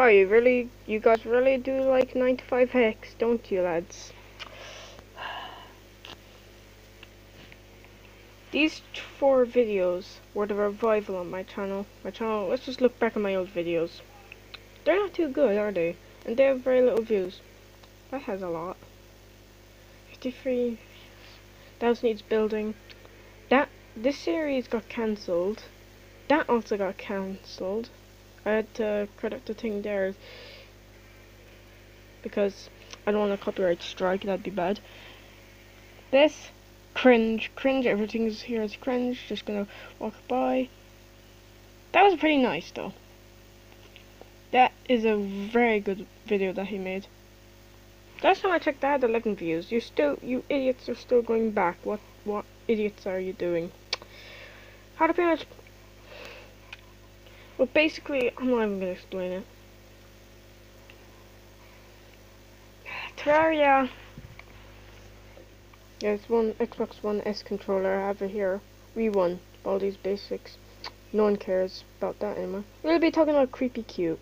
Oh, you really, you guys really do like 95 Hex, don't you, lads? These four videos were the revival on my channel. My channel, let's just look back at my old videos. They're not too good, are they? And they have very little views. That has a lot. 53 that needs building. That this series got cancelled. That also got cancelled. I had to credit the thing there because I don't want a copyright strike, that'd be bad. This, cringe, cringe, everything's here is cringe, just gonna walk by. That was pretty nice though. That is a very good video that he made. Last time I checked I had 11 views. You still, you idiots are still going back. What, what idiots are you doing? How to pretty much well, basically, I'm not even gonna explain it. Terraria. There's one Xbox One S controller I have here. We won all these basics. No one cares about that anymore. We'll be talking about Creepy Cute.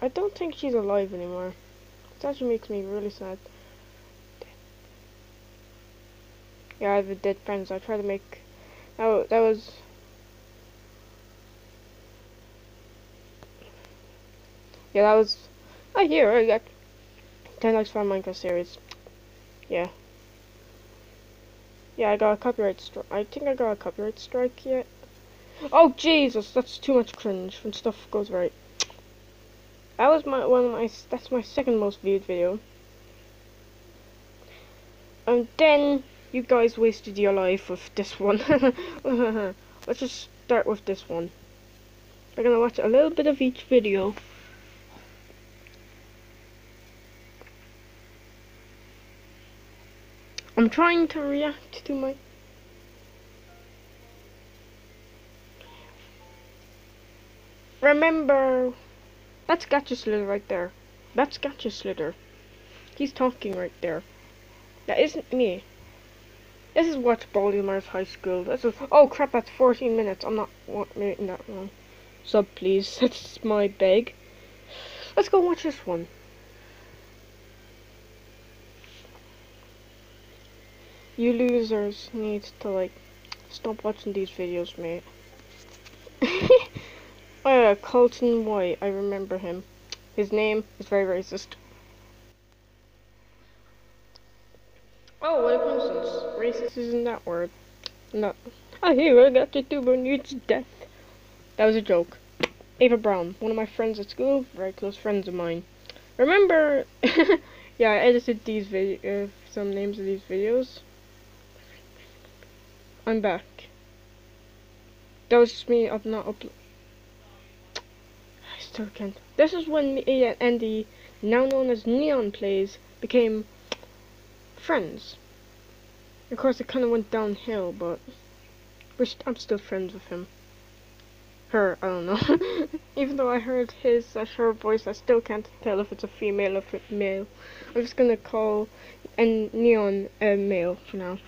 I don't think she's alive anymore. It actually makes me really sad. Yeah, I have a dead friend, so I try to make... Oh, that was Yeah, that was. I hear I got 10 likes for Minecraft series. Yeah. Yeah, I got a copyright strike. I think I got a copyright strike yet. Oh Jesus, that's too much cringe when stuff goes right. That was my one of my. That's my second most viewed video. And then you guys wasted your life with this one. Let's just start with this one. We're gonna watch a little bit of each video. I'm trying to react to my Remember that's Gacha Slither right there. That's Gacha Slither. He's talking right there. That isn't me. This is what Baldymar's High School. This is oh crap, that's 14 minutes. I'm not making that one. Sub please. That's my beg. Let's go watch this one. You losers need to like stop watching these videos, mate. oh yeah, Colton White, I remember him. His name is very racist. Oh, what a coincidence. Racist isn't that word. No. I hear I got YouTuber needs death. That was a joke. Ava Brown, one of my friends at school, very close friends of mine. Remember, yeah, I edited these video, uh, some names of these videos. I'm back. That was just me up not up. I still can't. This is when me and Andy, now known as Neon Plays, became friends. Of course, it kind of went downhill, but st I'm still friends with him. Her, I don't know. Even though I heard his, uh, her voice, I still can't tell if it's a female or if male. I'm just gonna call and Neon a uh, male for now.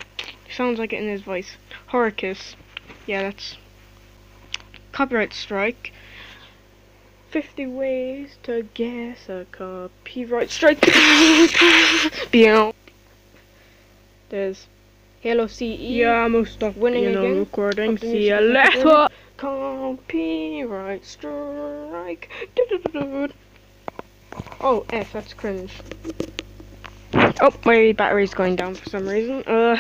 Sounds like it in his voice. Horicus. Yeah, that's copyright strike. 50 ways to guess a copyright strike. There's Halo CE. Yeah, I'm stop winning you know, again. recording. See you later. Copyright strike. Oh, F, that's cringe. Oh, my battery's going down for some reason. Uh.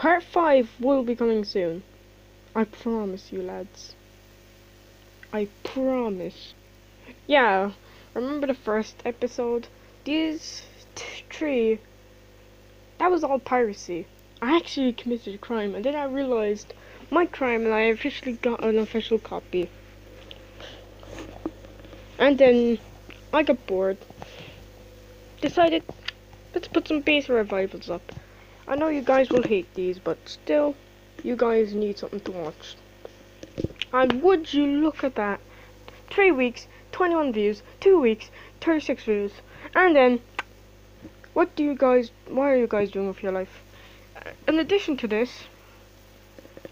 Part 5 will be coming soon. I promise you, lads. I promise. Yeah, remember the first episode? These three, that was all piracy. I actually committed a crime, and then I realized my crime, and I officially got an official copy. And then I got bored. Decided, let's put some base revivals up. I know you guys will hate these, but still, you guys need something to watch. And would you look at that? Three weeks, 21 views, two weeks, 36 views, and then, what do you guys, what are you guys doing with your life? In addition to this,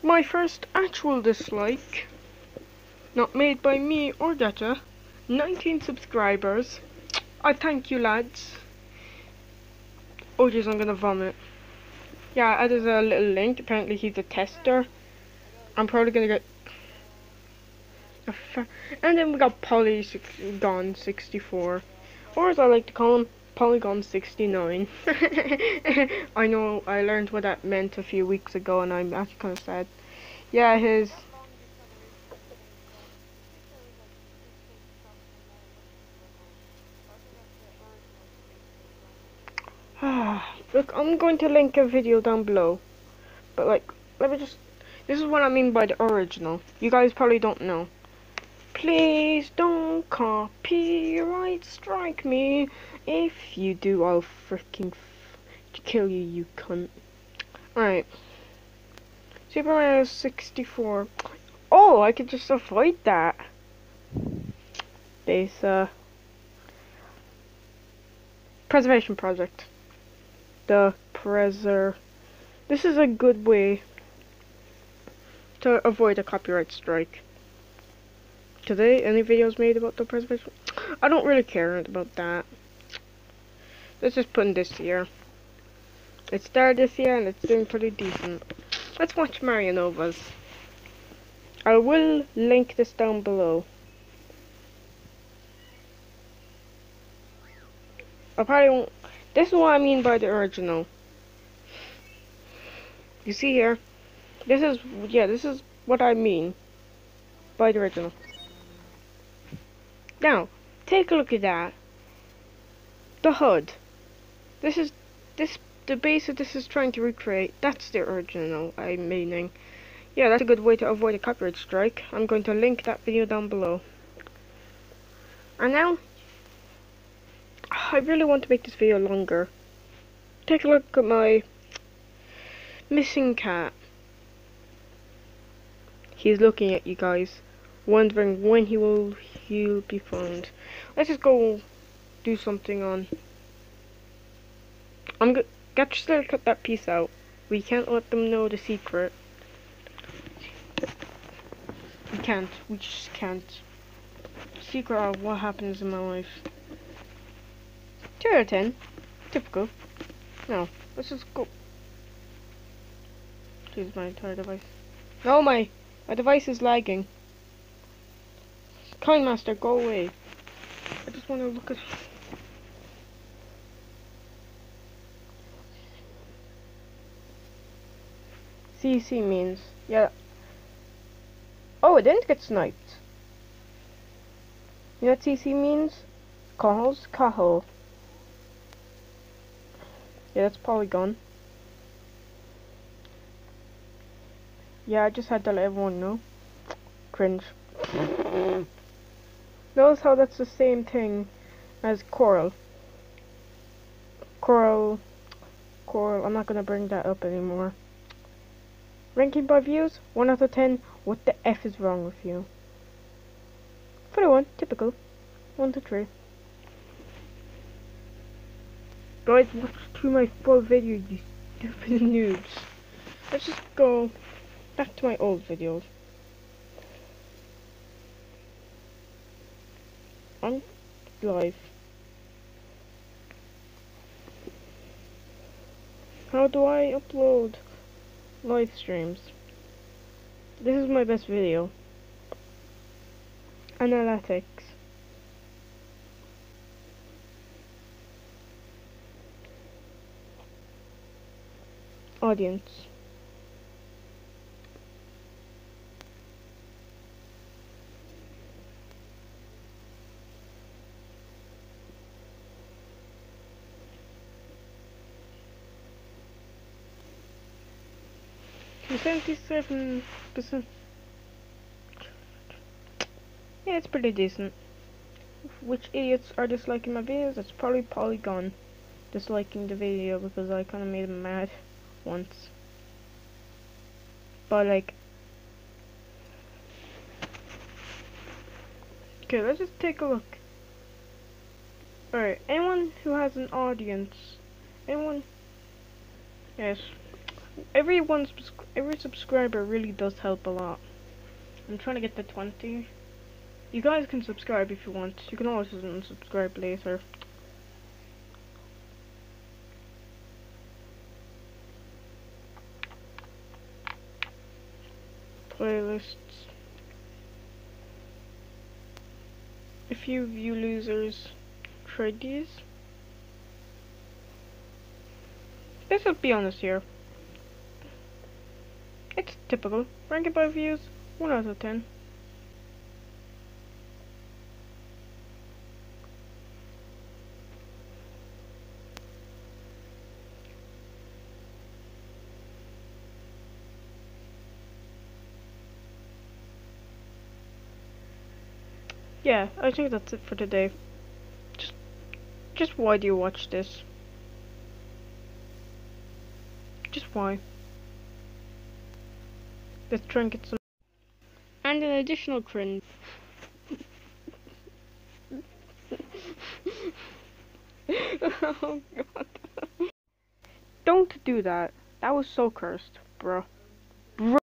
my first actual dislike Not made by me or Detta. 19 subscribers. I thank you, lads. Oh, jeez, I'm gonna vomit. Yeah, added a little link. Apparently, he's a tester. I'm probably gonna get. And then we got Polygon 64. Or as I like to call him, Polygon 69. I know I learned what that meant a few weeks ago and I'm actually kind of sad. Yeah, his Look, I'm going to link a video down below. But like, let me just... This is what I mean by the original. You guys probably don't know. Please don't copyright strike me. If you do, I'll freaking kill you, you cunt. Alright. Super Mario 64. Oh, I could just avoid that. Base, uh... Preservation project the preser. This is a good way to avoid a copyright strike. Today, any videos made about the preservation? I don't really care about that. Let's just put in this here. It started this year and it's doing pretty decent. Let's watch Mario Novas. I will link this down below. I probably won't this is what I mean by the original. You see here? This is, yeah, this is what I mean by the original. Now, take a look at that. The HUD. This is, this, the base that this is trying to recreate, that's the original, I'm meaning. Yeah, that's a good way to avoid a copyright strike. I'm going to link that video down below. And now, I really want to make this video longer. Take a look at my missing cat. He's looking at you guys, wondering when he will he'll be found. Let's just go do something on. I'm go got to cut that piece out. We can't let them know the secret. We can't. We just can't. Secret of what happens in my life. 2 out of 10. Typical. No, let's just go. Choose my entire device. No, my, my device is lagging. Coin Master, go away. I just want to look at... CC means, yeah. Oh, it didn't get sniped. You know what CC means? Calls Cajo. Yeah, that's probably gone. Yeah, I just had to let everyone know. Cringe. Notice how that's the same thing as Coral. Coral. Coral. I'm not gonna bring that up anymore. Ranking by views? 1 out of 10. What the F is wrong with you? 41. Typical. 1 to 3. Guys, watch through my full video, you stupid noobs. Let's just go back to my old videos. I'm live. How do I upload live streams? This is my best video. Analytics. Audience. Seventy-seven percent. Yeah, it's pretty decent. Which idiots are disliking my videos? It's probably Polygon disliking the video because I kind of made him mad once. But like Okay, let's just take a look. Alright, anyone who has an audience, anyone, yes, everyone, every subscriber really does help a lot. I'm trying to get to 20, You guys can subscribe if you want. You can always unsubscribe later. Playlists. A few view losers trade these. Let's be honest here. It's typical. Ranking by views, 1 out of 10. Yeah, I think that's it for today. Just, just why do you watch this? Just why? Let's try and get some. And an additional cringe. oh god. Don't do that. That was so cursed, bro.